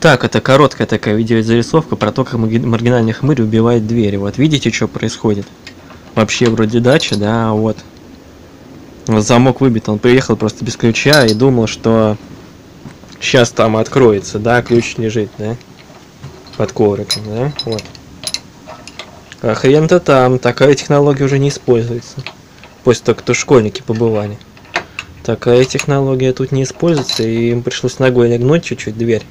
Так, это короткая такая видеозарисовка про то, как маргинальный хмырь убивает двери. Вот видите, что происходит? Вообще вроде дача, да, вот. Замок выбит, он приехал просто без ключа и думал, что сейчас там откроется, да, ключ лежит, да, под ковриком, да, вот. А хрен-то там, такая технология уже не используется. После того, как школьники побывали. Такая технология тут не используется, и им пришлось ногой легнуть чуть-чуть дверь.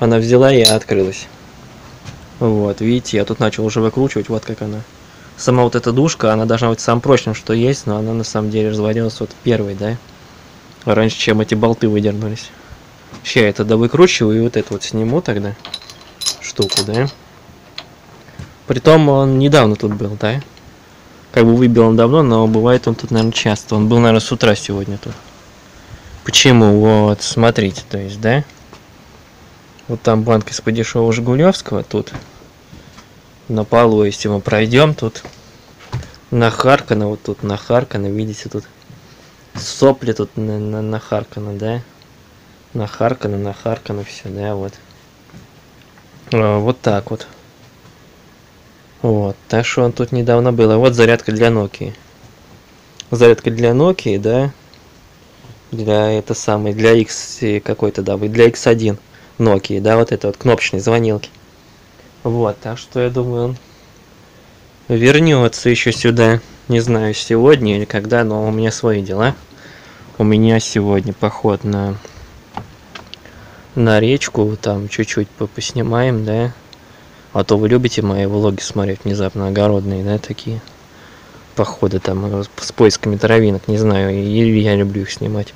Она взяла и открылась. Вот, видите, я тут начал уже выкручивать, вот как она. Сама вот эта душка, она должна быть самым прочным, что есть, но она на самом деле развалилась вот первой, да? Раньше, чем эти болты выдернулись. Сейчас я это довыкручиваю и вот это вот сниму тогда штуку, да? Притом он недавно тут был, да? Как бы выбил он давно, но бывает он тут, наверное, часто. Он был, наверное, с утра сегодня тут. Почему? Вот, смотрите, то есть, да? Вот там банка из-под дешевого Жигулевского, тут на полу, если мы пройдем, тут нахаркано, вот тут нахаркано, видите, тут сопли тут на, на, нахаркано, да? Нахаркано, нахаркано все, да, вот. А, вот так вот. Вот, так что он тут недавно был. А вот зарядка для Nokia. Зарядка для Nokia, да? Для это самой, для X какой-то, да, для X1 Nokia, да, вот это вот кнопочные звонилки. Вот, так что я думаю, он вернется еще сюда. Не знаю, сегодня или когда, но у меня свои дела. У меня сегодня поход на на речку, там чуть-чуть поснимаем, да. А то вы любите мои влоги смотреть внезапно огородные, да, такие походы там э, с поисками травинок, не знаю, или я люблю их снимать.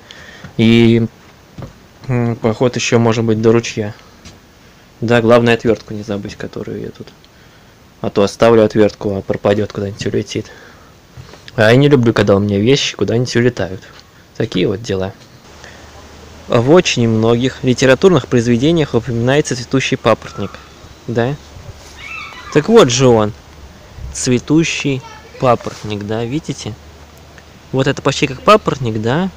И поход еще может быть до ручья. Да, главное отвертку не забыть, которую я тут. А то оставлю отвертку, а пропадет куда-нибудь улетит. А я не люблю, когда у меня вещи куда-нибудь улетают. Такие вот дела. В очень многих литературных произведениях упоминается цветущий папоротник. Да? Так вот же он. Цветущий папоротник, да, видите? Вот это почти как папоротник, да?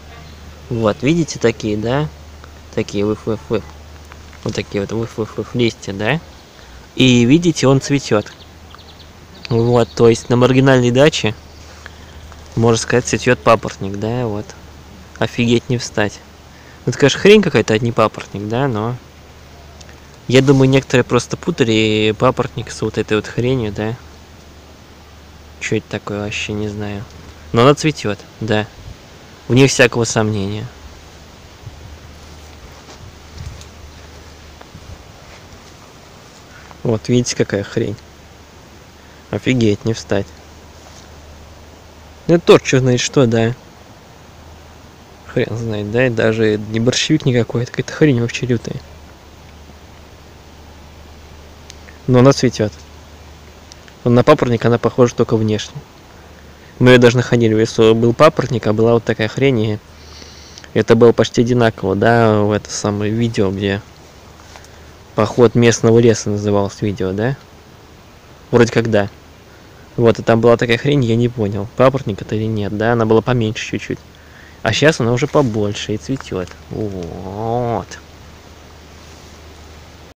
Вот, видите такие, да? Такие выф выф выф. Вот такие вот выф выф выф листья, да? И видите, он цветет. Вот, то есть на маргинальной даче, можно сказать, цветет папоротник, да, вот. Офигеть не встать. Ну, это, конечно, хрень какая-то, а не папоротник, да, но... Я думаю, некоторые просто путали папоротник с вот этой вот хренью, да. Что это такое, вообще не знаю. Но она цветет, да. Вне всякого сомнения. Вот, видите, какая хрень. Офигеть, не встать. Ну, это тоже что знает что, да. Хрен знает, да, и даже не борщевик никакой, это какая-то хрень вообще лютая. Но она цветет. На папоротник она похожа только внешне. Мы ее даже находили, если был папоротник, а была вот такая хрень, и это было почти одинаково, да, в это самое видео, где поход местного леса называлось видео, да? Вроде как да. Вот, и там была такая хрень, я не понял, папоротник это или нет, да, она была поменьше чуть-чуть. А сейчас она уже побольше и цветет. Вот.